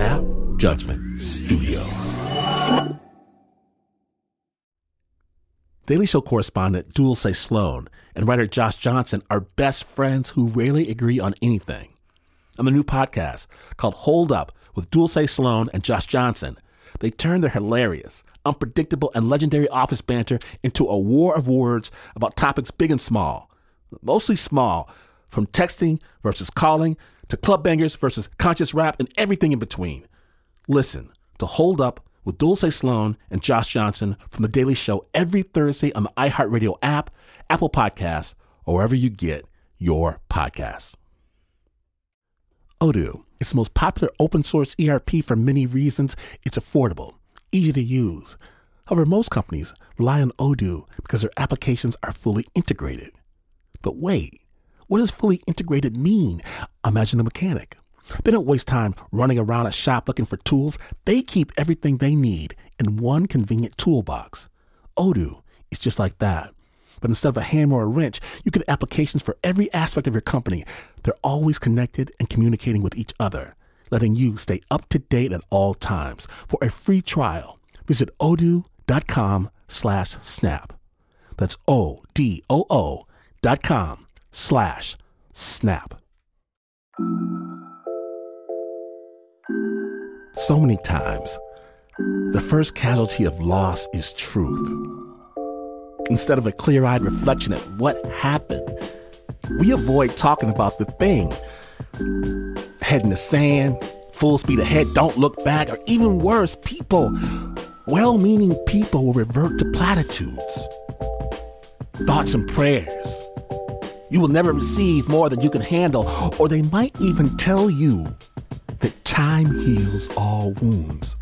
Snap Judgment Studios. Daily Show correspondent Dulce Sloan and writer Josh Johnson are best friends who rarely agree on anything. On the new podcast called Hold Up with Dulce Sloan and Josh Johnson, they turn their hilarious, unpredictable, and legendary office banter into a war of words about topics big and small. Mostly small, from texting versus calling to club bangers versus conscious rap and everything in between. Listen to Hold Up with Dulce Sloan and Josh Johnson from The Daily Show every Thursday on the iHeartRadio app, Apple Podcasts, or wherever you get your podcasts. Odoo is the most popular open source ERP for many reasons. It's affordable, easy to use. However, most companies rely on Odoo because their applications are fully integrated. But wait, what does fully integrated mean? Imagine a mechanic. They don't waste time running around a shop looking for tools. They keep everything they need in one convenient toolbox. Odoo is just like that. But instead of a hammer or a wrench, you get applications for every aspect of your company. They're always connected and communicating with each other, letting you stay up to date at all times. For a free trial, visit odoo.com slash snap. That's O-D-O-O dot com slash snap. So many times, the first casualty of loss is truth. Instead of a clear eyed reflection at what happened, we avoid talking about the thing. Head in the sand, full speed ahead, don't look back, or even worse, people, well meaning people will revert to platitudes, thoughts, and prayers. You will never receive more than you can handle, or they might even tell you that time heals all wounds.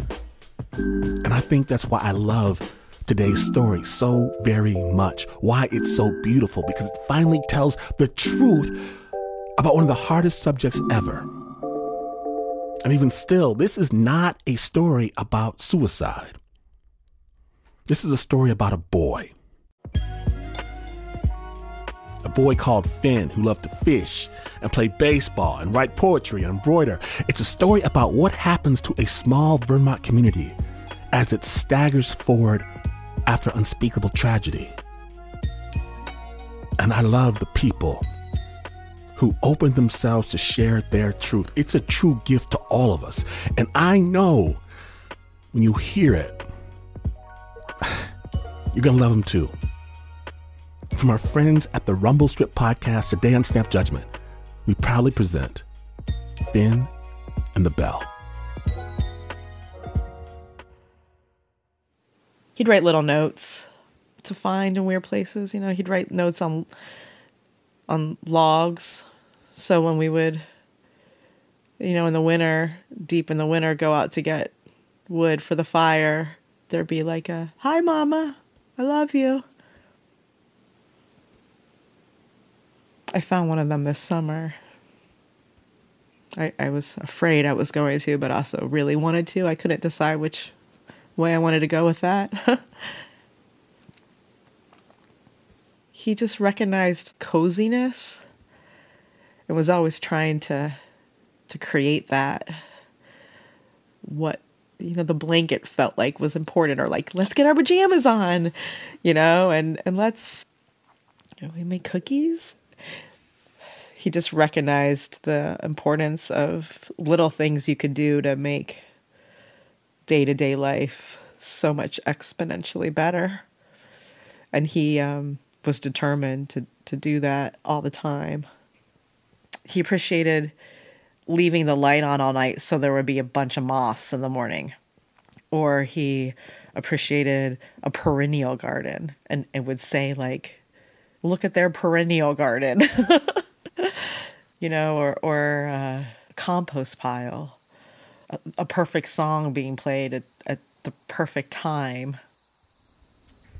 And I think that's why I love today's story so very much, why it's so beautiful, because it finally tells the truth about one of the hardest subjects ever. And even still, this is not a story about suicide. This is a story about a boy a boy called Finn who loved to fish and play baseball and write poetry and embroider. It's a story about what happens to a small Vermont community as it staggers forward after unspeakable tragedy. And I love the people who open themselves to share their truth. It's a true gift to all of us. And I know when you hear it, you're going to love them too. From our friends at the Rumble Strip podcast today on Snap Judgment, we proudly present Finn and the Bell. He'd write little notes to find in weird places. You know, he'd write notes on on logs. So when we would, you know, in the winter, deep in the winter, go out to get wood for the fire, there'd be like a "Hi, Mama, I love you." I found one of them this summer. I, I was afraid I was going to, but also really wanted to. I couldn't decide which way I wanted to go with that. he just recognized coziness and was always trying to to create that what you know the blanket felt like was important or like let's get our pajamas on you know and and let's you know, we make cookies he just recognized the importance of little things you could do to make day to day life so much exponentially better. And he um, was determined to, to do that all the time. He appreciated leaving the light on all night so there would be a bunch of moths in the morning. Or he appreciated a perennial garden and, and would say, like, look at their perennial garden. you know, or or uh, compost pile, a, a, perfect song being played at, at the perfect time.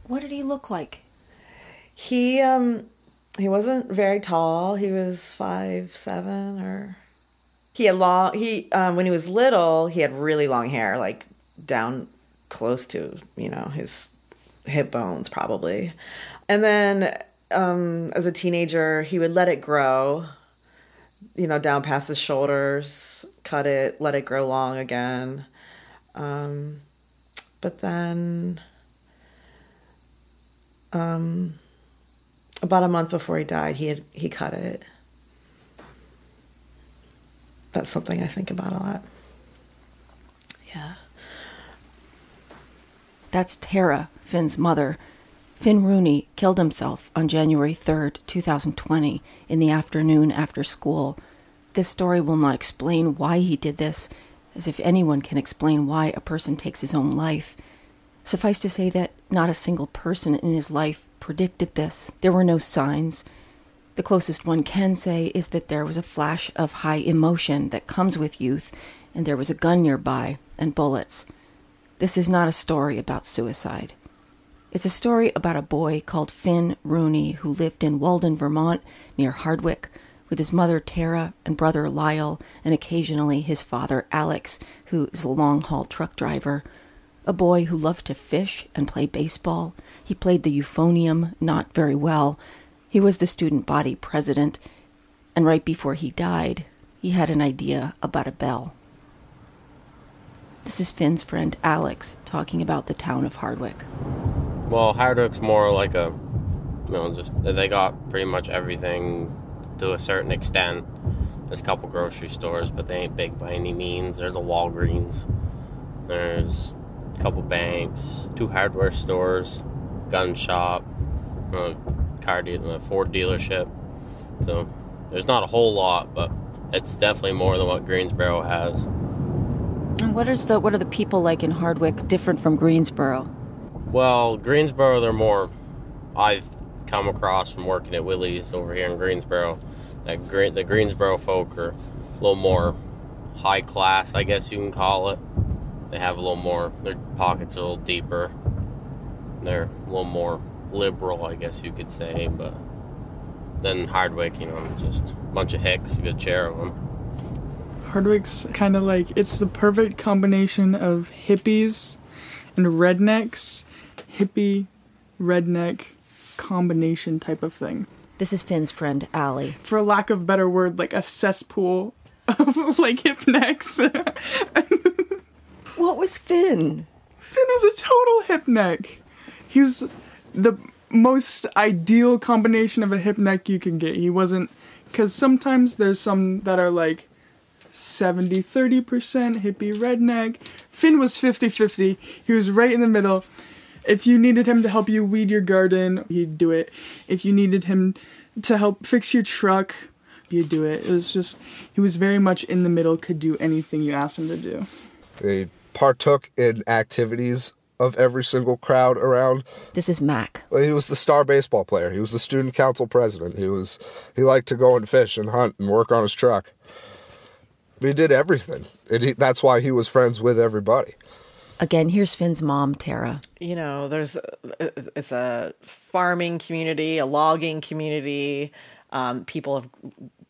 What did he look like? He um he wasn't very tall. He was five seven or he had long he um when he was little he had really long hair like down close to you know his hip bones probably and then um, as a teenager, he would let it grow you know, down past his shoulders, cut it, let it grow long again. Um, but then, um, about a month before he died, he had he cut it. That's something I think about a lot. Yeah. That's Tara, Finn's mother. Finn Rooney killed himself on January 3rd, 2020, in the afternoon after school. This story will not explain why he did this, as if anyone can explain why a person takes his own life. Suffice to say that not a single person in his life predicted this. There were no signs. The closest one can say is that there was a flash of high emotion that comes with youth, and there was a gun nearby and bullets. This is not a story about suicide. It's a story about a boy called Finn Rooney who lived in Walden, Vermont, near Hardwick, with his mother Tara and brother Lyle, and occasionally his father Alex, who is a long haul truck driver. A boy who loved to fish and play baseball. He played the euphonium not very well. He was the student body president, and right before he died, he had an idea about a bell. This is Finn's friend Alex talking about the town of Hardwick. Well, Hardwick's more like a, you know, just they got pretty much everything to a certain extent. There's a couple grocery stores, but they ain't big by any means. There's a Walgreens. There's a couple banks, two hardware stores, gun shop, a car deal, a Ford dealership. So there's not a whole lot, but it's definitely more than what Greensboro has. And what is the what are the people like in Hardwick different from Greensboro? Well, Greensboro, they're more. I've come across from working at Willey's over here in Greensboro. That Green, the Greensboro folk are a little more high class, I guess you can call it. They have a little more. Their pockets a little deeper. They're a little more liberal, I guess you could say. But then Hardwick, you know, just a bunch of hicks, a good share of them. Hardwick's kind of like it's the perfect combination of hippies and rednecks, hippie, redneck combination type of thing. This is Finn's friend Allie. For lack of a better word, like a cesspool of like hip necks. What was Finn? Finn was a total hip neck. He was the most ideal combination of a hip neck you can get. He wasn't because sometimes there's some that are like 70 30% hippie redneck. Finn was 50 50. He was right in the middle. If you needed him to help you weed your garden, he'd do it. If you needed him to help fix your truck, he'd do it. It was just, he was very much in the middle, could do anything you asked him to do. He partook in activities of every single crowd around. This is Mac. He was the star baseball player. He was the student council president. He was he liked to go and fish and hunt and work on his truck. He did everything. And he, that's why he was friends with everybody. Again, here's Finn's mom, Tara. you know there's it's a farming community a logging community um, people have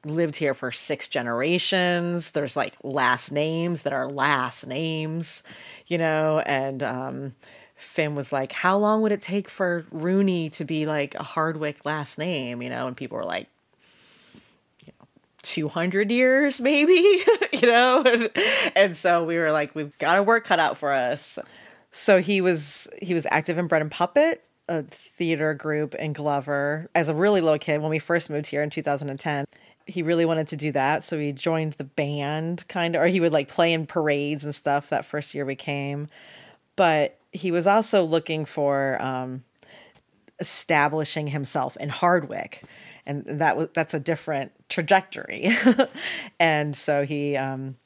lived here for six generations there's like last names that are last names you know and um, finn was like how long would it take for rooney to be like a hardwick last name you know and people were like 200 years maybe you know? And, and so we were like we've got our work cut out for us. So he was he was active in bread and puppet a theater group in glover as a really little kid when we first moved here in 2010 he really wanted to do that so he joined the band kind of or he would like play in parades and stuff that first year we came. But he was also looking for um establishing himself in Hardwick, and that was that's a different trajectory. and so he um,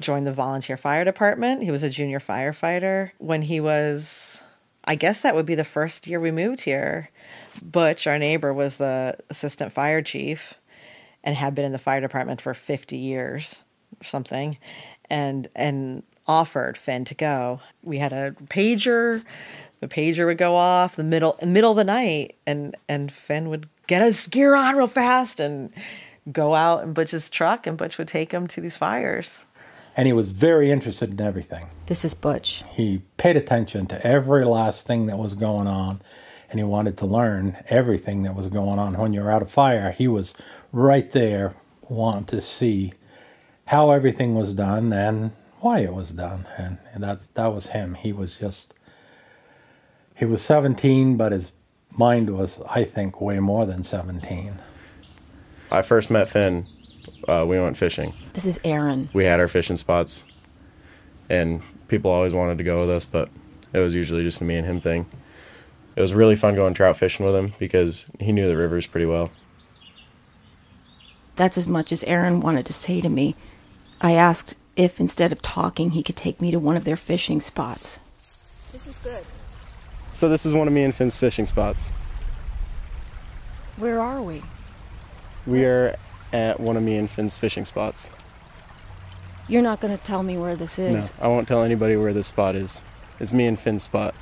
joined the volunteer fire department. He was a junior firefighter when he was, I guess that would be the first year we moved here. Butch, our neighbor, was the assistant fire chief, and had been in the fire department for fifty years or something, and and offered Finn to go. We had a pager the pager would go off the middle middle of the night and and Finn would get his gear on real fast and go out in Butch's truck and Butch would take him to these fires. And he was very interested in everything. This is Butch. He paid attention to every last thing that was going on and he wanted to learn everything that was going on when you're out of fire. He was right there wanting to see how everything was done and why it was done. And, and that, that was him. He was just, he was 17, but his mind was, I think, way more than 17. I first met Finn. Uh, we went fishing. This is Aaron. We had our fishing spots, and people always wanted to go with us, but it was usually just a me and him thing. It was really fun going trout fishing with him because he knew the rivers pretty well. That's as much as Aaron wanted to say to me. I asked if instead of talking, he could take me to one of their fishing spots. This is good. So this is one of me and Finn's fishing spots. Where are we? We are at one of me and Finn's fishing spots. You're not going to tell me where this is. No, I won't tell anybody where this spot is. It's me and Finn's spot.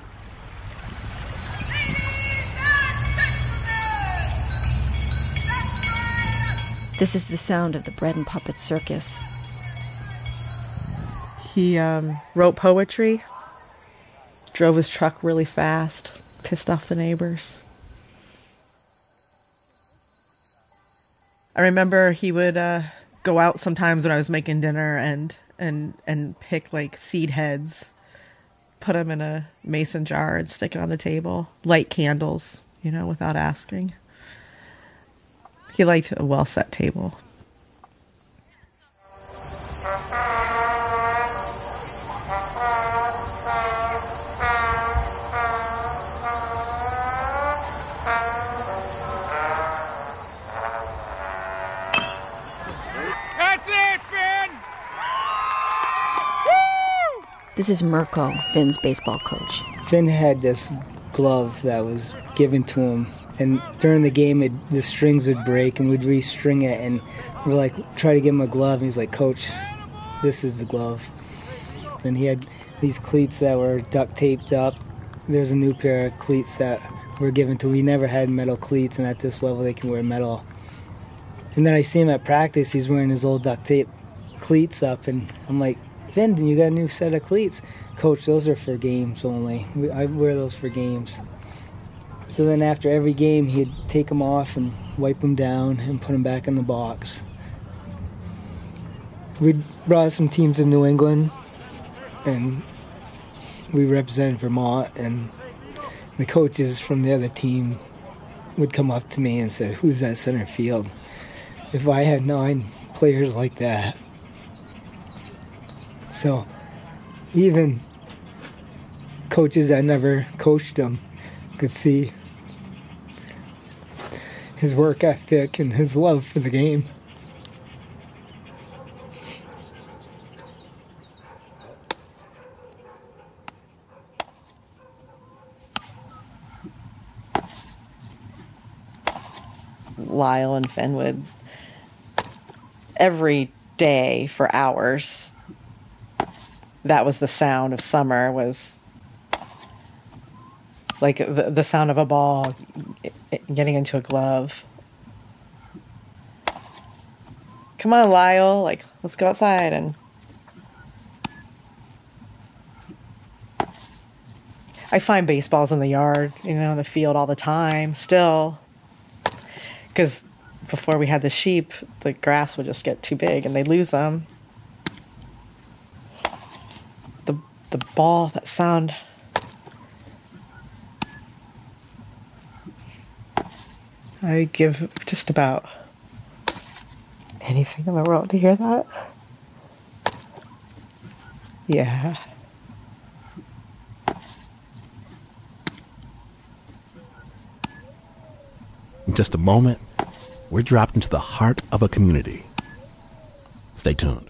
This is the sound of the bread and puppet circus. He um, wrote poetry, drove his truck really fast, pissed off the neighbors. I remember he would uh, go out sometimes when I was making dinner and and and pick like seed heads, put them in a mason jar and stick it on the table, light candles, you know, without asking. He liked a well set table. Is Mirko, Finn's baseball coach. Finn had this glove that was given to him, and during the game, it, the strings would break, and we'd restring it, and we're like, try to give him a glove, and he's like, Coach, this is the glove. And he had these cleats that were duct taped up. There's a new pair of cleats that were given to. We never had metal cleats, and at this level, they can wear metal. And then I see him at practice. He's wearing his old duct tape cleats up, and I'm like, Finn, you got a new set of cleats. Coach, those are for games only. We, I wear those for games. So then after every game, he'd take them off and wipe them down and put them back in the box. We brought some teams in New England, and we represented Vermont, and the coaches from the other team would come up to me and say, "Who's that center field?" If I had nine players like that, so even coaches that never coached him could see his work ethic and his love for the game. Lyle and Finn would every day for hours. That was the sound of summer. Was like the the sound of a ball getting into a glove. Come on, Lyle! Like let's go outside and. I find baseballs in the yard, you know, in the field all the time still. Because before we had the sheep, the grass would just get too big and they'd lose them. The the ball, that sound. I give just about anything in the world to hear that. Yeah. In just a moment, we're dropped into the heart of a community. Stay tuned.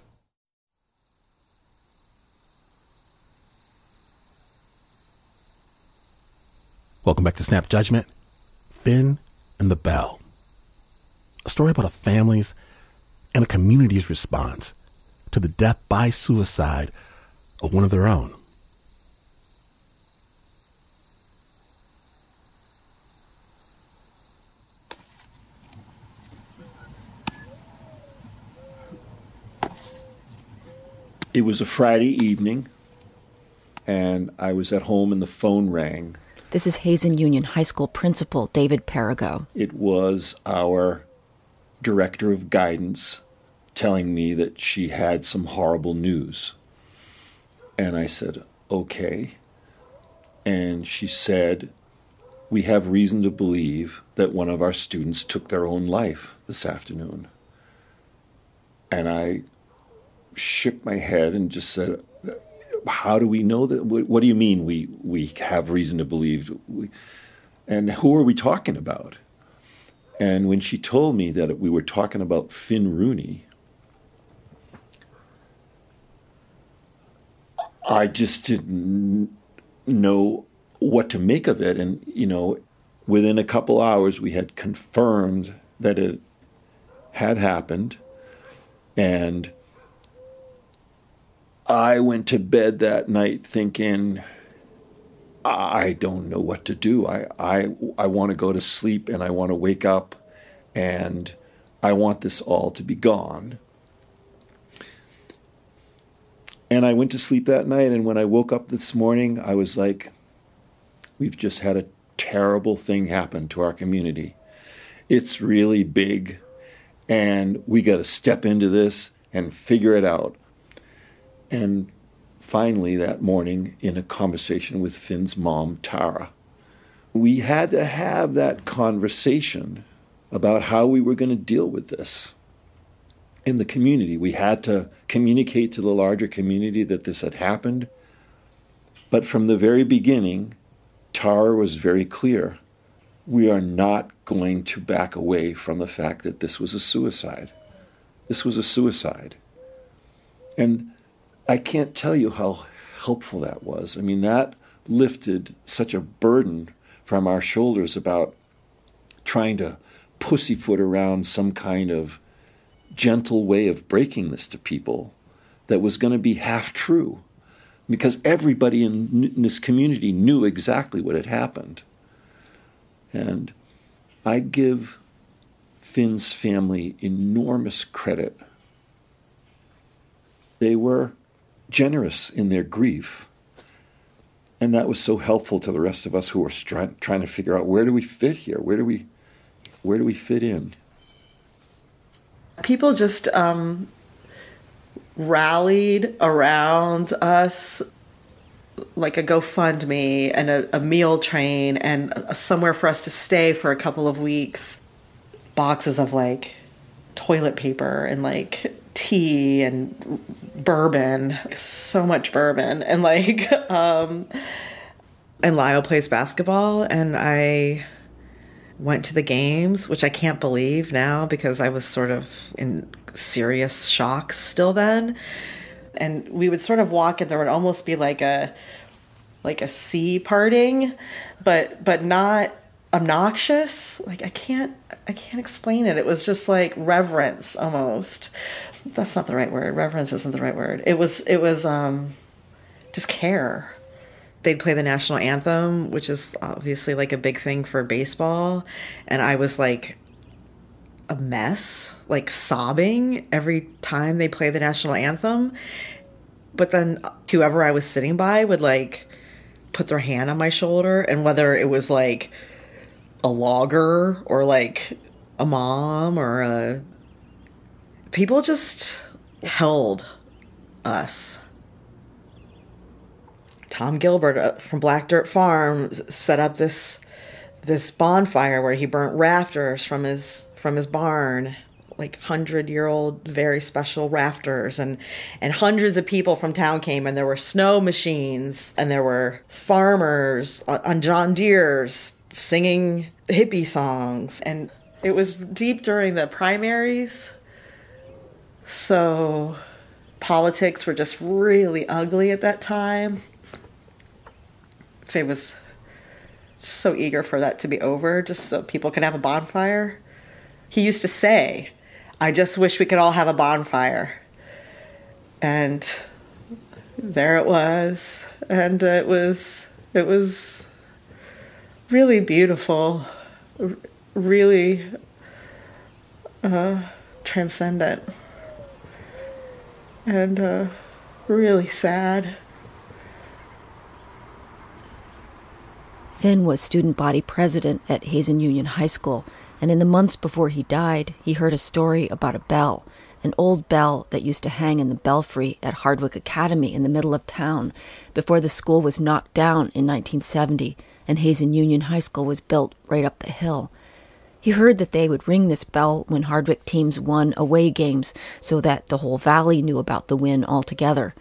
Welcome back to Snap Judgment. Finn and the Bell. A story about a family's and a community's response to the death by suicide of one of their own. It was a Friday evening, and I was at home, and the phone rang. This is Hazen Union High School principal David Perigo. It was our director of guidance telling me that she had some horrible news. And I said, Okay. And she said, We have reason to believe that one of our students took their own life this afternoon. And I shook my head and just said, How do we know that? What do you mean we, we have reason to believe? We, and who are we talking about? And when she told me that we were talking about Finn Rooney, I just didn't know what to make of it. And, you know, within a couple hours, we had confirmed that it had happened. And I went to bed that night thinking, I don't know what to do. I, I, I want to go to sleep and I want to wake up and I want this all to be gone. And I went to sleep that night, and when I woke up this morning, I was like, we've just had a terrible thing happen to our community. It's really big, and we got to step into this and figure it out. And finally, that morning, in a conversation with Finn's mom, Tara, we had to have that conversation about how we were going to deal with this in the community. We had to communicate to the larger community that this had happened. But from the very beginning, Tara was very clear. We are not going to back away from the fact that this was a suicide. This was a suicide. And I can't tell you how helpful that was. I mean, that lifted such a burden from our shoulders about trying to pussyfoot around some kind of gentle way of breaking this to people that was going to be half true because everybody in, in, this community knew exactly what had happened. And I give Finn's family enormous credit. They were generous in their grief. And that was so helpful to the rest of us who were trying to figure out where do we fit here? Where do we, where do we fit in? people just um, rallied around us like a GoFundMe and a, a meal train and a, somewhere for us to stay for a couple of weeks. Boxes of like toilet paper and like tea and bourbon, so much bourbon, and like, um, and Lyle plays basketball, and I went to the games, which I can't believe now because I was sort of in serious shock still then. And we would sort of walk and there would almost be like a like a sea parting, but but not obnoxious. Like I can't I can't explain it. It was just like reverence almost. That's not the right word. Reverence isn't the right word. It was it was um just care they'd play the national anthem, which is obviously like a big thing for baseball. And I was like a mess, like sobbing every time they play the national anthem. But then whoever I was sitting by would like put their hand on my shoulder, and whether it was like a logger or like a mom or a people just held us. Tom Gilbert uh, from Black Dirt Farm set up this this bonfire where he burnt rafters from his from his barn. Like 100 year old very special rafters. And and hundreds of people from town came and there were snow machines and there were farmers on, on John Deere's singing hippie songs. And it was deep during the primaries so politics were just really ugly at that time Faye was so eager for that to be over, just so people could have a bonfire. He used to say, I just wish we could all have a bonfire. And there it was. And it was, it was really beautiful, really uh, transcendent, and uh, really sad. Finn was student body president at Hazen Union High School. And in the months before he died, he heard a story about a bell, an old bell that used to hang in the belfry at Hardwick Academy in the middle of town before the school was knocked down in 1970 and Hazen Union High School was built right up the hill. He heard that they would ring this bell when Hardwick teams won away games so that the whole valley knew about the win altogether.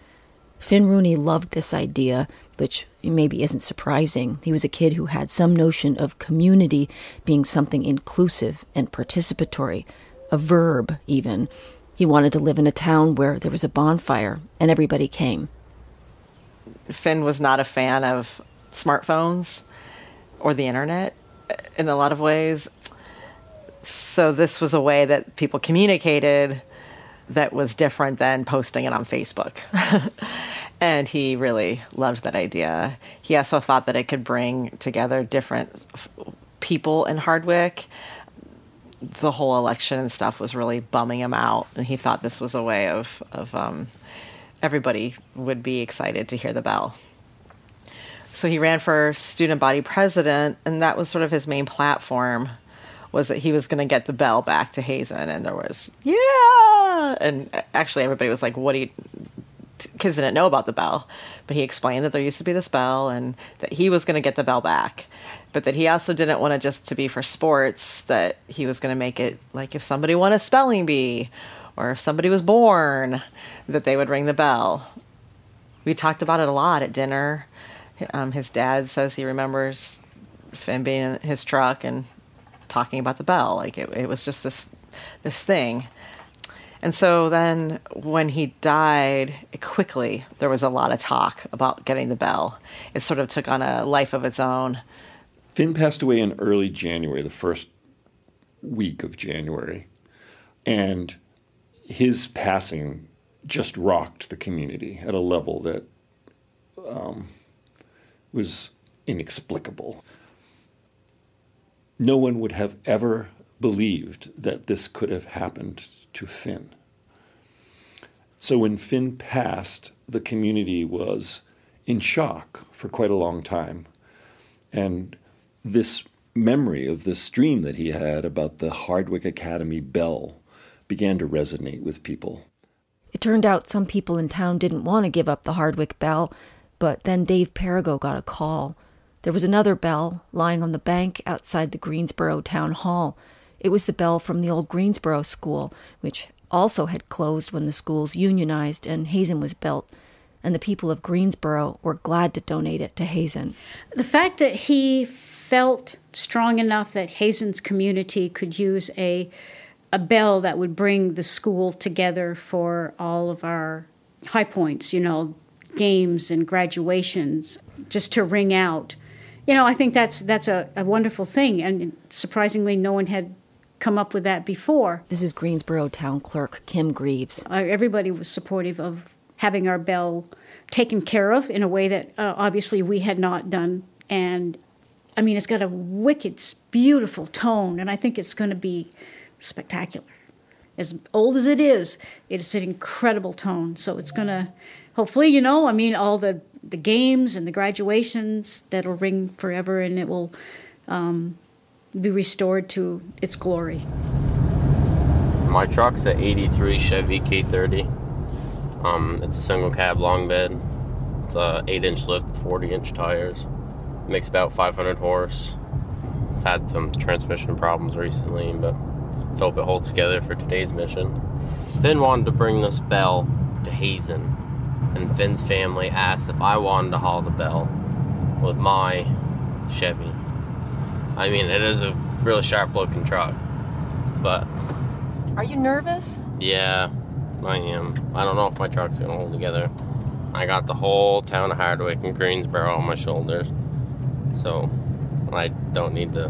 Finn Rooney loved this idea, which maybe isn't surprising. He was a kid who had some notion of community being something inclusive and participatory, a verb even. He wanted to live in a town where there was a bonfire and everybody came. Finn was not a fan of smartphones or the internet in a lot of ways. So this was a way that people communicated that was different than posting it on Facebook. and he really loved that idea. He also thought that it could bring together different f- people in Hardwick. The whole election and stuff was really bumming him out, and he thought this was a way of of um, everybody would be excited to hear the bell. So he ran for student body president, and that was sort of his main platform was that he was going to get the bell back to Hazen, and there was yeah, and actually everybody was like, "What do you?" Kids didn't know about the bell, but he explained that there used to be this bell, and that he was going to get the bell back, but that he also didn't want it just to be for sports. That he was going to make it like if somebody won a spelling bee, or if somebody was born, that they would ring the bell. We talked about it a lot at dinner. Um, his dad says he remembers Finn being in his truck and talking about the bell. Like it, it was just this this thing. And so then when he died, quickly there was a lot of talk about getting the bell. It sort of took on a life of its own. Finn passed away in early January, the first week of January. And his passing just rocked the community at a level that um, was inexplicable no one would have ever believed that this could have happened to Finn. So when Finn passed, the community was in shock for quite a long time. And this memory of this dream that he had about the Hardwick Academy bell began to resonate with people. It turned out some people in town didn't want to give up the Hardwick bell, but then Dave Perigo got a call. There was another bell lying on the bank outside the Greensboro Town Hall. It was the bell from the old Greensboro School, which also had closed when the schools unionized and Hazen was built. And the people of Greensboro were glad to donate it to Hazen. The fact that he felt strong enough that Hazen's community could use a a bell that would bring the school together for all of our high points, you know, games and graduations, just to ring out you know, I think that's that's a, a wonderful thing, and surprisingly, no one had come up with that before. This is Greensboro Town Clerk Kim Greaves. Uh, everybody was supportive of having our bell taken care of in a way that uh, obviously we had not done, and I mean, it's got a wicked, beautiful tone, and I think it's going to be spectacular. As old as it is, it's an incredible tone. So it's going to, hopefully, you know, I mean, all the the games and the graduations that'll ring forever and it will um, be restored to its glory. My truck's a 83 Chevy K30. Um, it's a single cab long bed. It's a 8 inch lift, 40 inch tires. Makes about 500 horse. I've had some transmission problems recently, but let's hope it holds together for today's mission. Finn wanted to bring this bell to Hazen and Finn's family asked if I wanted to haul the bell with my Chevy. I mean, it is a real sharp looking truck, but. Are you nervous? Yeah, I am. I don't know if my truck's gonna hold together. I got the whole town of Hardwick and Greensboro on my shoulders, so I don't need to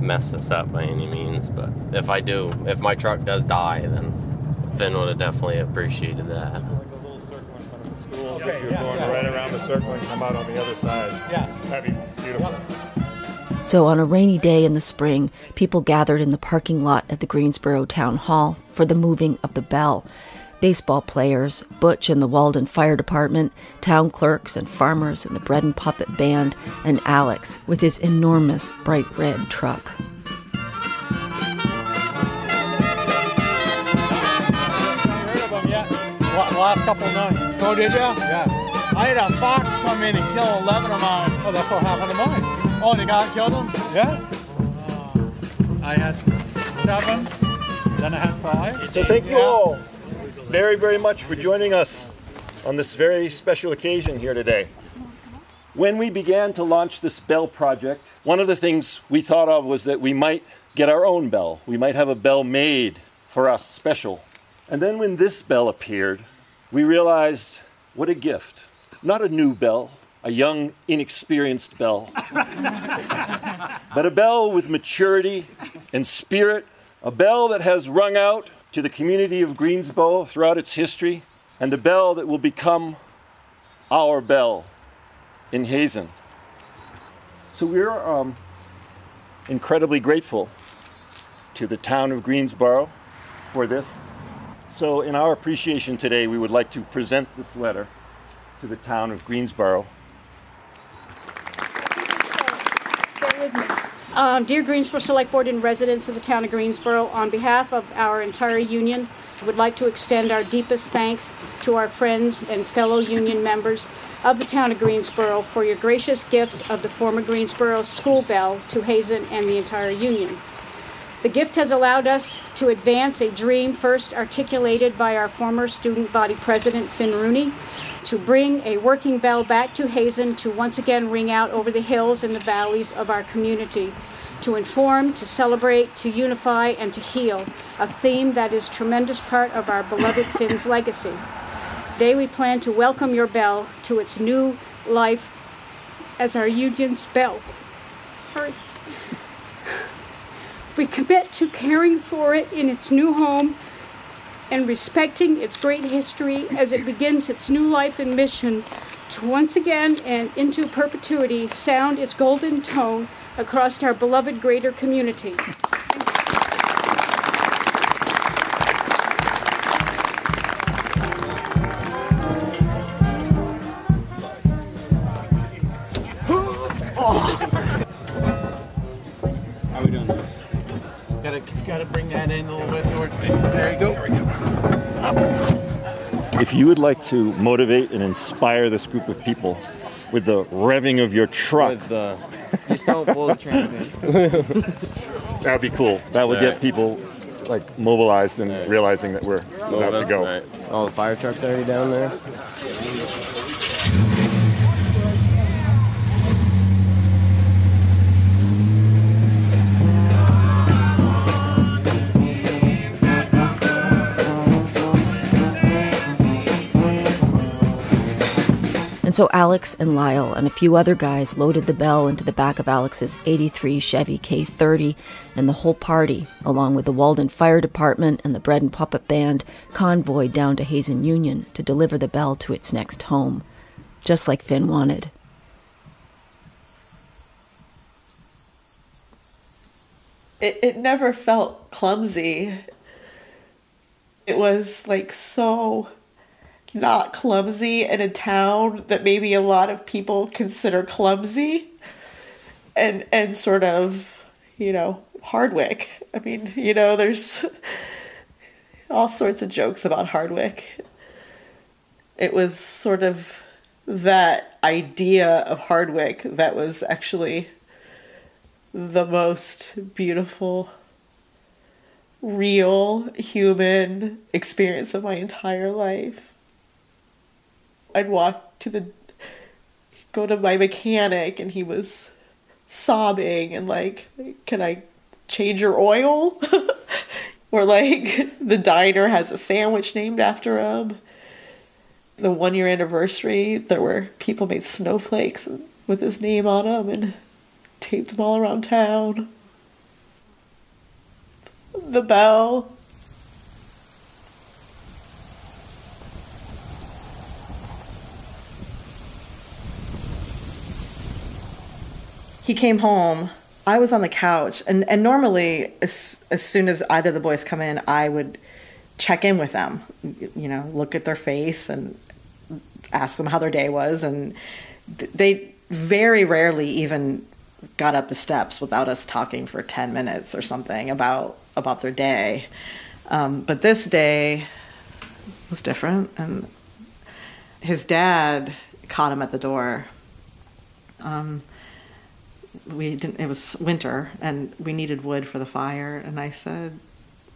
mess this up by any means. But if I do, if my truck does die, then Finn would have definitely appreciated that okay, you're yeah, going yeah. right around the circle and come out on the other side. Yeah. That'd be beautiful. So, on a rainy day in the spring, people gathered in the parking lot at the Greensboro Town Hall for the moving of the bell. Baseball players, Butch and the Walden Fire Department, town clerks and farmers and the Bread and Puppet Band, and Alex with his enormous bright red truck. Last couple of nights. Oh, did you? Yeah. I had a fox come in and kill 11 of mine. Oh, that's what happened to mine. Oh, the guy killed him? Yeah. Uh, I had seven, then I had five. So thank you all very, very much for joining us on this very special occasion here today. When we began to launch this bell project, one of the things we thought of was that we might get our own bell. We might have a bell made for us special. And then when this bell appeared, we realized what a gift. Not a new bell, a young, inexperienced bell, but a bell with maturity and spirit, a bell that has rung out to the community of Greensboro throughout its history, and a bell that will become our bell in Hazen. So we're um, incredibly grateful to the town of Greensboro for this. So, in our appreciation today, we would like to present this letter to the town of Greensboro. Um, dear Greensboro Select Board and residents of the town of Greensboro, on behalf of our entire union, we would like to extend our deepest thanks to our friends and fellow union members of the town of Greensboro for your gracious gift of the former Greensboro school bell to Hazen and the entire union. The gift has allowed us to advance a dream first articulated by our former student body president, Finn Rooney, to bring a working bell back to Hazen to once again ring out over the hills and the valleys of our community, to inform, to celebrate, to unify, and to heal, a theme that is tremendous part of our beloved Finn's legacy. Today we plan to welcome your bell to its new life as our union's bell. Sorry. We commit to caring for it in its new home and respecting its great history as it begins its new life and mission to once again and into perpetuity sound its golden tone across our beloved greater community. Gotta, gotta bring that in a little bit towards me. There you go. There we go. If you would like to motivate and inspire this group of people with the revving of your truck, With the, just don't pull the transmission. that'd be cool. That would get people like mobilized and realizing that we're about to go. Right. All the fire trucks already down there. So Alex and Lyle and a few other guys loaded the bell into the back of Alex's 83 Chevy K30, and the whole party, along with the Walden Fire Department and the Bread and Puppet Band, convoyed down to Hazen Union to deliver the bell to its next home, just like Finn wanted. it, it never felt clumsy. It was like so not clumsy in a town that maybe a lot of people consider clumsy and and sort of, you know, Hardwick. I mean, you know, there's all sorts of jokes about Hardwick. It was sort of that idea of Hardwick that was actually the most beautiful, real human experience of my entire life. I'd walk to the, go to my mechanic, and he was sobbing and like, can I change your oil? or like, the diner has a sandwich named after him. The one year anniversary, there were people made snowflakes with his name on them and taped them all around town. The bell. He came home. I was on the couch, and, and normally, as, as soon as either the boys come in, I would check in with them, you know, look at their face and ask them how their day was. And they very rarely even got up the steps without us talking for 10 minutes or something about about their day um, but this day was different, and his dad caught him at the door. Um, we didn't. It was winter, and we needed wood for the fire. And I said,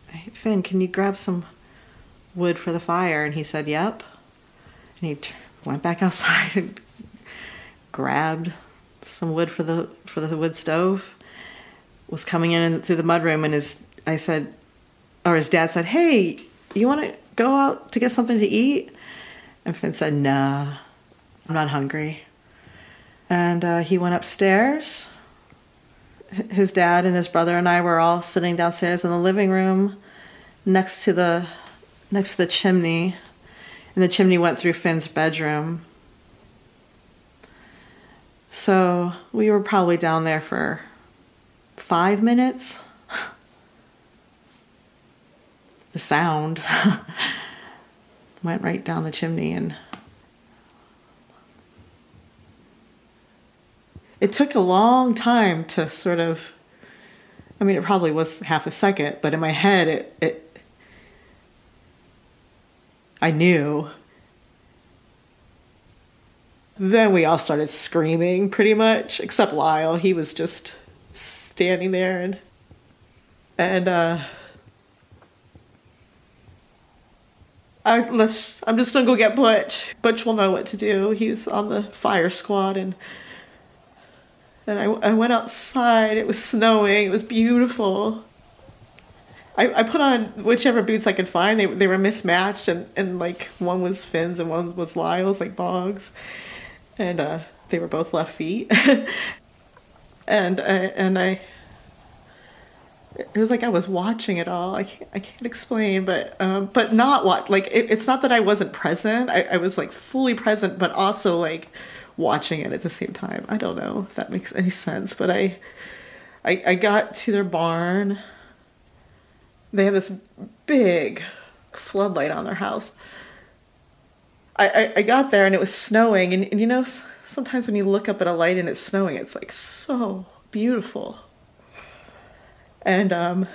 hey, "Finn, can you grab some wood for the fire?" And he said, "Yep." And he t- went back outside and grabbed some wood for the for the wood stove. Was coming in through the mudroom, and his I said, or his dad said, "Hey, you want to go out to get something to eat?" And Finn said, "Nah, I'm not hungry." And uh, he went upstairs. His dad and his brother and I were all sitting downstairs in the living room, next to the next to the chimney, and the chimney went through Finn's bedroom. So we were probably down there for five minutes. the sound went right down the chimney and it took a long time to sort of I mean it probably was half a second, but in my head it, it I knew. Then we all started screaming pretty much, except Lyle. He was just standing there and and uh I, let's, I'm just gonna go get Butch. Butch will know what to do. He's on the fire squad, and and I, I went outside. It was snowing. It was beautiful. I, I put on whichever boots I could find. They they were mismatched, and, and like one was Finn's and one was Lyle's, like Bogs, and uh, they were both left feet. and I, and I it was like I was watching it all. I can't, I can't explain, but um, but not what like it, it's not that I wasn't present. I, I was like fully present, but also like watching it at the same time. I don't know if that makes any sense, but I I, I got to their barn. They have this big floodlight on their house. I, I, I got there and it was snowing, and, and you know sometimes when you look up at a light and it's snowing, it's like so beautiful and um,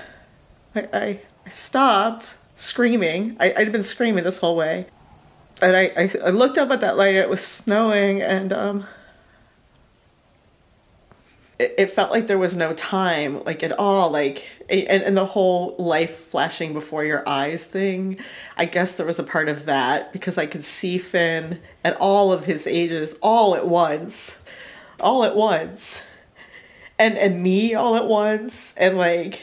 I, I, I stopped screaming. I, I'd been screaming this whole way. And I, I, I looked up at that light, it was snowing, and um, it, it felt like there was no time, like at all. Like, and, and the whole life flashing before your eyes thing. I guess there was a part of that because I could see Finn at all of his ages all at once. All at once and and me all at once and like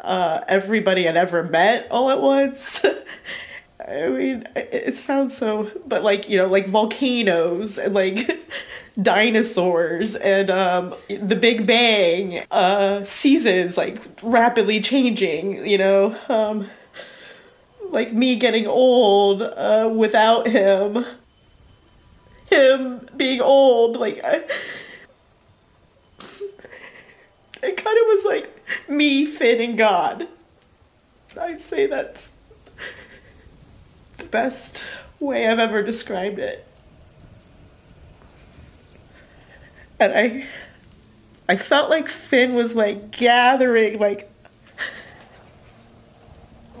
uh, everybody I'd ever met all at once. I mean, it sounds so, but like you know, like volcanoes and like dinosaurs and um, the Big Bang, uh, seasons like rapidly changing. You know, um, like me getting old uh, without him, him being old. Like I, it kind of was like me, Finn, and God. I'd say that's best way I've ever described it. And I I felt like Finn was like gathering like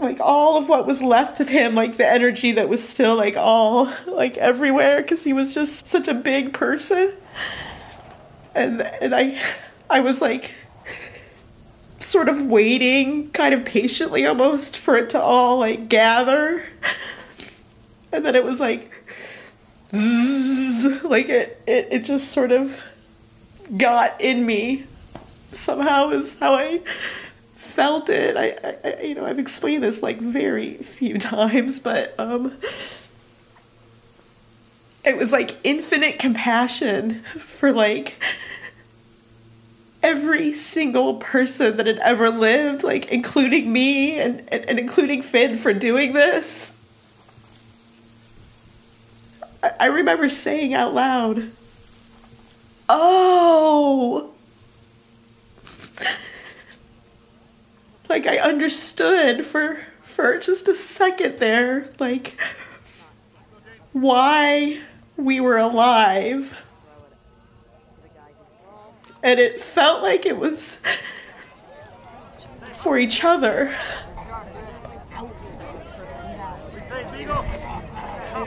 like all of what was left of him, like the energy that was still like all like everywhere because he was just such a big person. And and I I was like sort of waiting kind of patiently almost for it to all like gather and then it was like like it, it it just sort of got in me somehow is how i felt it I, I you know i've explained this like very few times but um it was like infinite compassion for like every single person that had ever lived, like including me and, and, and including Finn for doing this. I, remember saying out loud, Oh! like I understood for for just a second there, like why we were alive and it felt like it was for each other.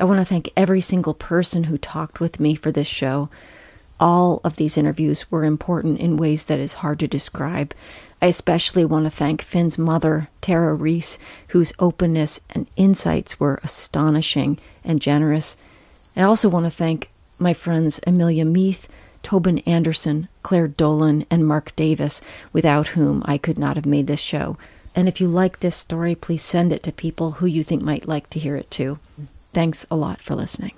I want to thank every single person who talked with me for this show. All of these interviews were important in ways that is hard to describe. I especially want to thank Finn's mother, Tara Reese, whose openness and insights were astonishing and generous. I also want to thank my friends Amelia Meath, Tobin Anderson, Claire Dolan, and Mark Davis, without whom I could not have made this show. And if you like this story, please send it to people who you think might like to hear it too. Thanks a lot for listening.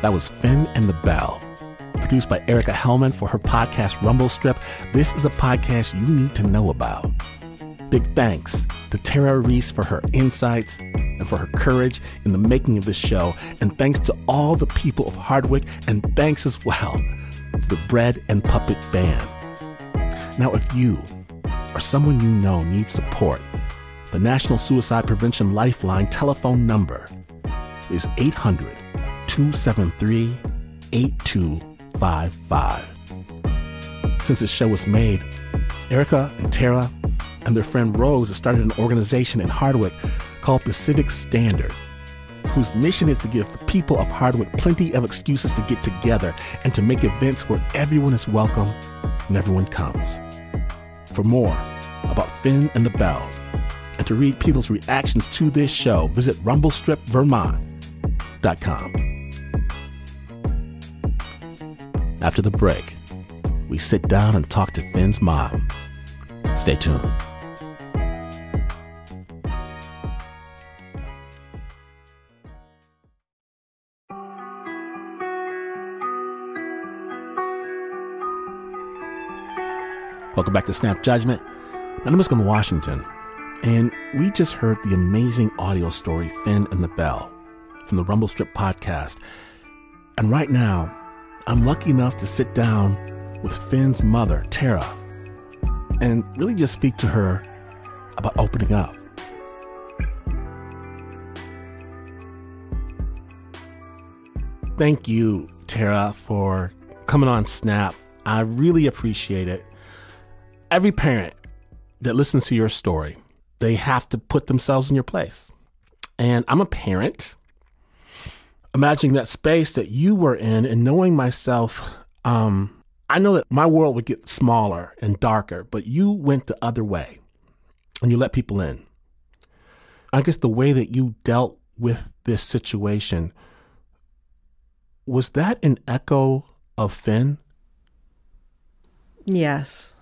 That was Finn and the Bell, produced by Erica Heilman for her podcast Rumble Strip. This is a podcast you need to know about. Big thanks to Tara Reese for her insights and for her courage in the making of this show. And thanks to all the people of Hardwick, and thanks as well to the Bread and Puppet Band. Now, if you or someone you know needs support, the National Suicide Prevention Lifeline telephone number is 800 273 8255. Since this show was made, Erica and Tara and their friend Rose started an organization in Hardwick called the Civic Standard, whose mission is to give the people of Hardwick plenty of excuses to get together and to make events where everyone is welcome and everyone comes. For more about Finn and the Bell, and to read people's reactions to this show, visit rumblestripvermont.com. After the break, we sit down and talk to Finn's mom. Stay tuned. Welcome back to Snap Judgment. My name is Glynn Washington, and we just heard the amazing audio story Finn and the Bell from the Rumble Strip podcast. And right now, I'm lucky enough to sit down with Finn's mother, Tara, and really just speak to her about opening up. Thank you, Tara, for coming on Snap. I really appreciate it. Every parent that listens to your story, they have to put themselves in your place. And I'm a parent. Imagining that space that you were in and knowing myself, um, I know that my world would get smaller and darker, but you went the other way and you let people in. I guess the way that you dealt with this situation was that an echo of Finn? Yes.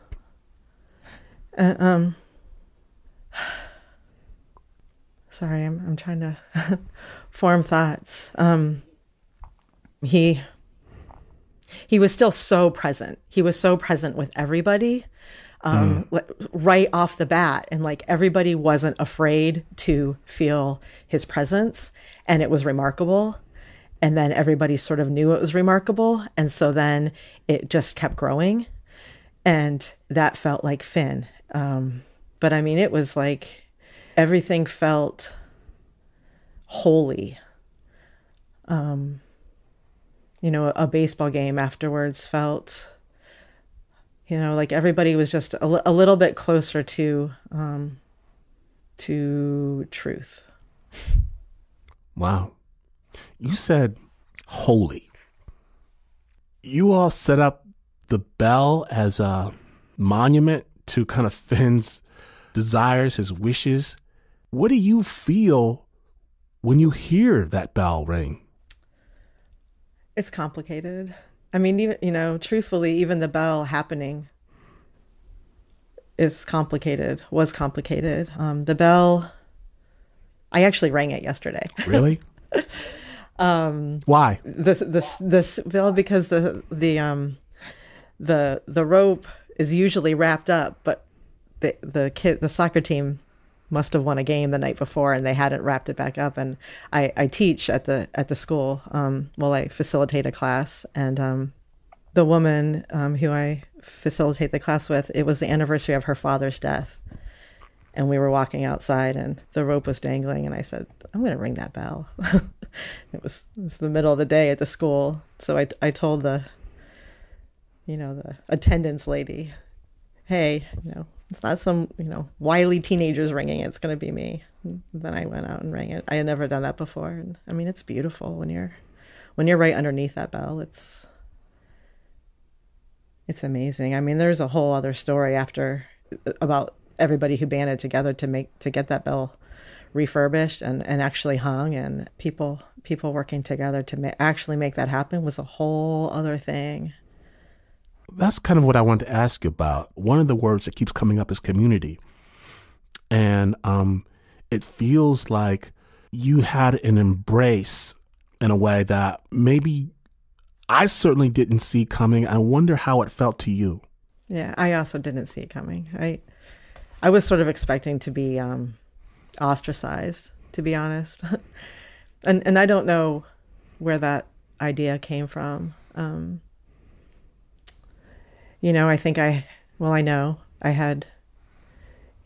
Uh, um. Sorry, I'm I'm trying to form thoughts. Um. He. He was still so present. He was so present with everybody, um, li- right off the bat, and like everybody wasn't afraid to feel his presence, and it was remarkable. And then everybody sort of knew it was remarkable, and so then it just kept growing and that felt like Finn. Um, but I mean, it was like everything felt holy. Um, you know, a baseball game afterwards felt, you know, like everybody was just a, a little bit closer to um, to truth. Wow. You said holy. You all set up the bell as a monument to kind of Finn's desires, his wishes. What do you feel when you hear that bell ring? It's complicated. I mean, even you know, truthfully, even the bell happening is complicated. Was complicated. Um, the bell. I actually rang it yesterday. Really? um, Why? This this this bell because the the um the the rope is usually wrapped up, but the the kid the soccer team must have won a game the night before and they hadn't wrapped it back up. And I, I teach at the at the school um well I facilitate a class. And um the woman um who I facilitate the class with it was the anniversary of her father's death. And we were walking outside and the rope was dangling and I said I'm going to ring that bell. It was it was the middle of the day at the school. So I I told the you know the attendance lady hey you know it's not some you know wily teenagers ringing it. it's going to be me. And then i went out and rang it. I had never done that before and i mean it's beautiful when you're when you're right underneath that bell it's it's amazing. I mean there's a whole other story after uh, about everybody who banded together to make to get that bell refurbished and and actually hung and people people working together to ma- actually make that happen was a whole other thing that's kind of what I wanted to ask you about. One of the words that keeps coming up is community. And um, it feels like you had an embrace in a way that maybe I certainly didn't see coming. I wonder how it felt to you. Yeah, I also didn't see it coming. I I was sort of expecting to be um, ostracized, to be honest. and and I don't know where that idea came from. Um, you know, I think I, well, I know I had,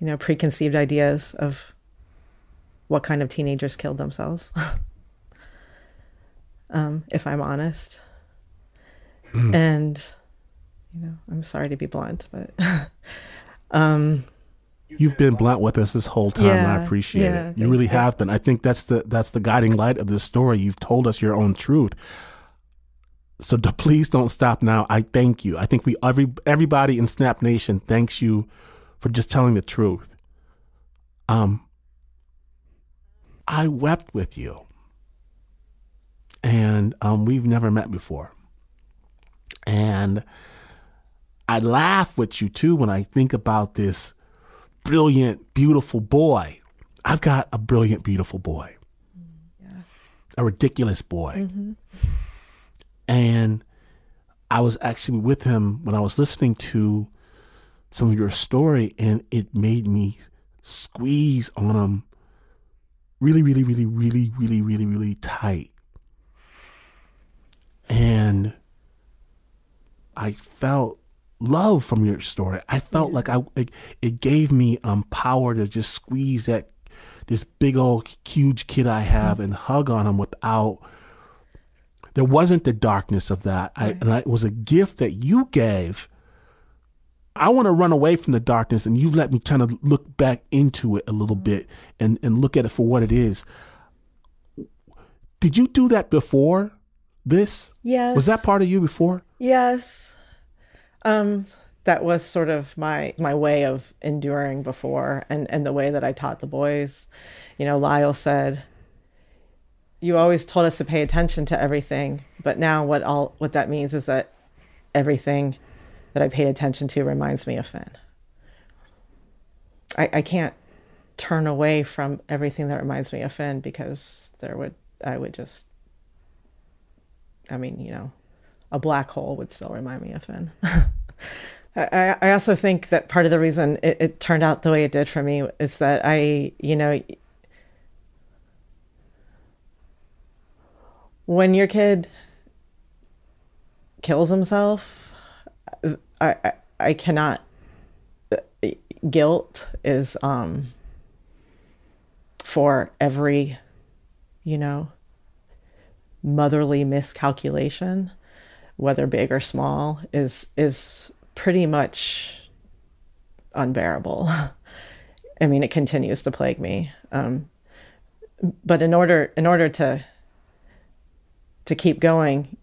you know, preconceived ideas of what kind of teenagers killed themselves. um, if I'm honest. Hmm. And, you know, I'm sorry to be blunt, but, um, You've been blunt with us this whole time. and I appreciate yeah, it. You really you. have been. I think that's the that's the guiding light of this story. You've told us your own truth. So please don't stop now. I thank you. I think we every everybody in Snap Nation thanks you for just telling the truth. Um I wept with you. And um we've never met before. And I laugh with you too when I think about this brilliant, beautiful boy. I've got a brilliant, beautiful boy. A ridiculous boy. Mhm. And I was actually with him when I was listening to some of your story, and it made me squeeze on him really, really, really, really, really, really, really tight. And I felt love from your story. I felt like I it, it gave me um power to just squeeze that this big old huge kid I have and hug on him without there wasn't the darkness of that. I, and I, it was a gift that you gave. I want to run away from the darkness, and you've let me kind of look back into it a little bit and, and look at it for what it is. Did you do that before this? Yes. Was that part of you before? Yes. Um that was sort of my my way of enduring before and and the way that I taught the boys. You know, Lyle said you always told us to pay attention to everything, but now what all what that means is that everything that I paid attention to reminds me of Finn. I I can't turn away from everything that reminds me of Finn because there would I would just I mean, you know, a black hole would still remind me of Finn. I, I also think that part of the reason it, it turned out the way it did for me is that I, you know, when your kid kills himself, I, I, I cannot. Guilt is um for every, you know, motherly miscalculation, whether big or small, is is pretty much unbearable. I mean, it continues to plague me. Um, but in order in order to to keep going,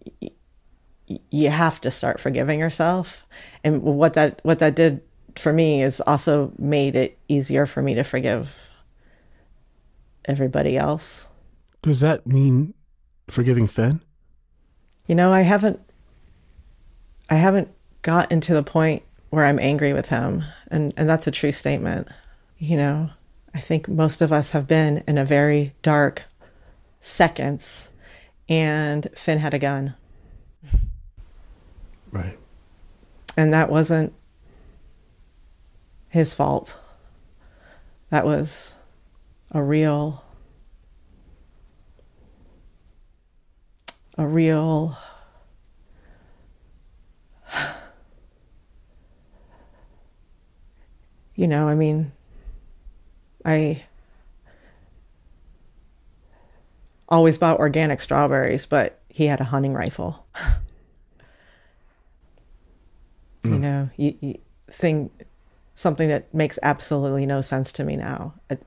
you have to start forgiving yourself. And what that what that did for me is also made it easier for me to forgive everybody else. Does that mean forgiving Finn? You know, I haven't I haven't gotten to the point where I'm angry with him and and that's a true statement. You know, I think most of us have been in a very dark seconds and Finn had a gun. Right. And that wasn't his fault. That was a real a real you know, I mean, I always bought organic strawberries, but he had a hunting rifle. You hmm. know, you, you thing something that makes absolutely no sense to me now. I,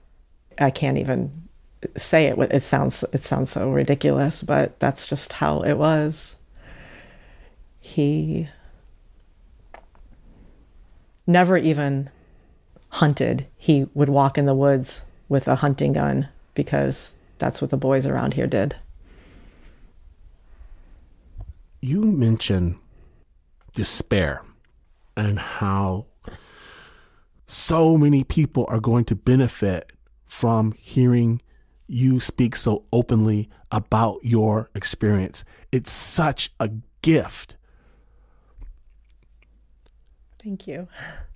I can't even say it. It sounds it sounds so ridiculous, but that's just how it was. He never even hunted. He would walk in the woods with a hunting gun because that's what the boys around here did. You mention despair and how so many people are going to benefit from hearing you speak so openly about your experience. It's such a gift. Thank you.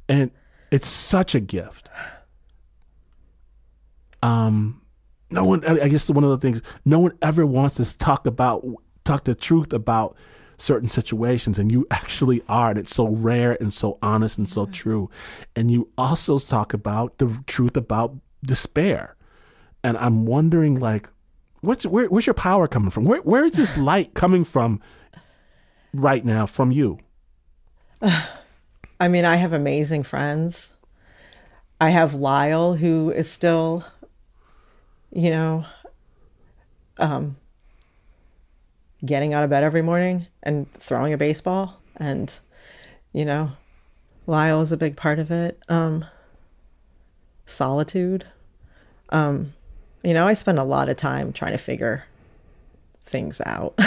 And it's such a gift. Um no one I guess one of the things no one ever wants to talk about talk the truth about certain situations and you actually are and it's so rare and so honest and so true. And you also talk about the truth about despair. And i'm wondering like what's where, where's your power coming from? Where, where is this light coming from right now from you? I mean, I have amazing friends. I have Lyle, who is still, you know, um, getting out of bed every morning and throwing a baseball. And, you know, Lyle is a big part of it. Um, solitude. Um, you know, I spend a lot of time trying to figure things out.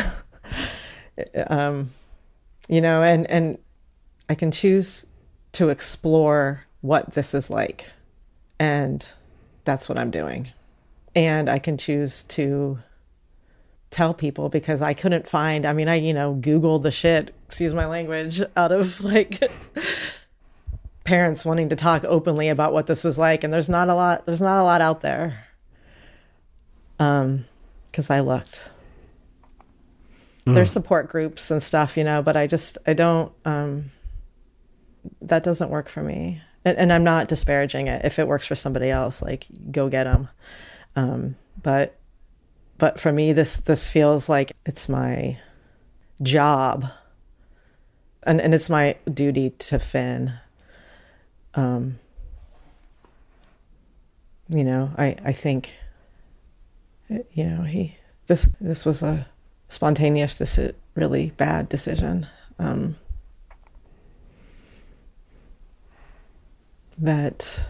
um, you know, and, and I can choose to explore what this is like. And that's what I'm doing. And I can choose to tell people because I couldn't find, I mean, I, you know, Googled the shit, excuse my language, out of like parents wanting to talk openly about what this was like. And there's not a lot, there's not a lot out there. Um, cause I looked. There's support groups and stuff, you know, but I just, I don't, um, that doesn't work for me. And, and, I'm not disparaging it. If it works for somebody else, like go get them. Um, but but for me, this this feels like it's my job, and and it's my duty to Finn. Um, you know, I I think, you know, he this this was a spontaneous, deci- really bad decision. Um, that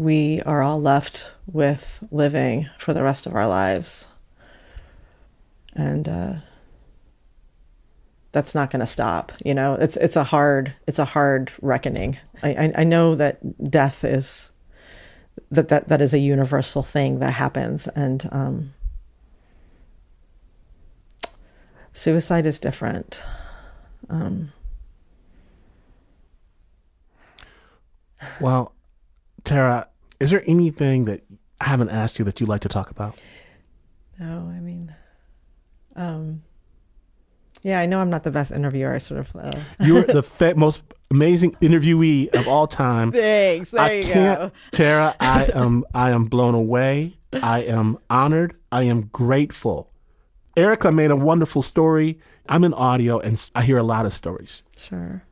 we are all left with living for the rest of our lives. And uh, that's not going to stop. You know, it's it's a hard it's a hard reckoning. I, I, I know that death is that that that is a universal thing that happens, and um, suicide is different. Um, Well, Tara, is there anything that I haven't asked you that you'd like to talk about? No, I mean, um, yeah, I know I'm not the best interviewer. I sort of. Uh... You're the fa- most amazing interviewee of all time. Thanks. There I you go. Tara. I am. I am blown away. I am honored. I am grateful. Erica made a wonderful story. I'm in audio, and I hear a lot of stories. Sure.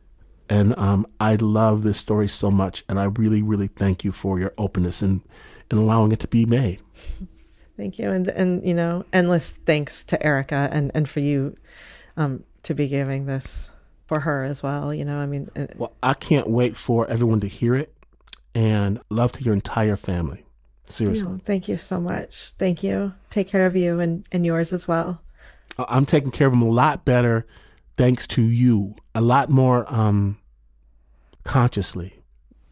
And um, I love this story so much, and I really, really thank you for your openness and, and allowing it to be made. Thank you, and and you know, endless thanks to Erica and and for you, um, to be giving this for her as well. You know, I mean, Well, I can't wait for everyone to hear it, and love to your entire family. Seriously. Thank you so much. Thank you. Take care of you and, and yours as well. I- I'm taking care of them a lot better thanks to you. A lot more um consciously.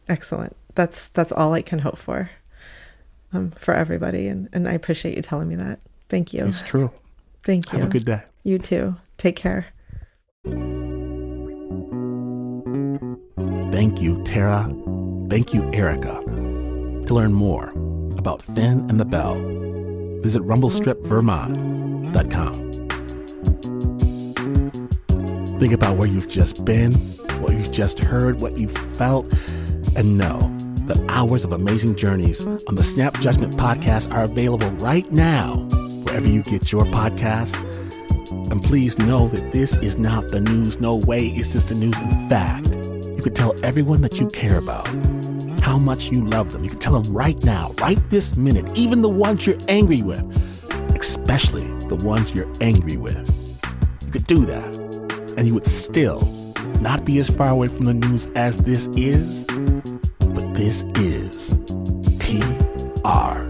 Excellent. That's that's all I can hope for. Um, for everybody and, and I appreciate you telling me that. Thank you. It's true. Thank you. Have a good day. You too. Take care. Thank you, Tara. Thank you, Erica. To learn more about Finn and the Bell, visit rumblestripvermont.com. Think about where you've just been, what you've just heard, what you've felt, and know that hours of amazing journeys on the Snap Judgment podcast are available right now, wherever you get your podcasts. And please know that this is not the news. No way is this the news. In fact, you could tell everyone that you care about how much you love them. You can tell them right now, right this minute, even the ones you're angry with, especially the ones you're angry with. You could do that, and you would still not be as far away from the news as this is. But this is TR.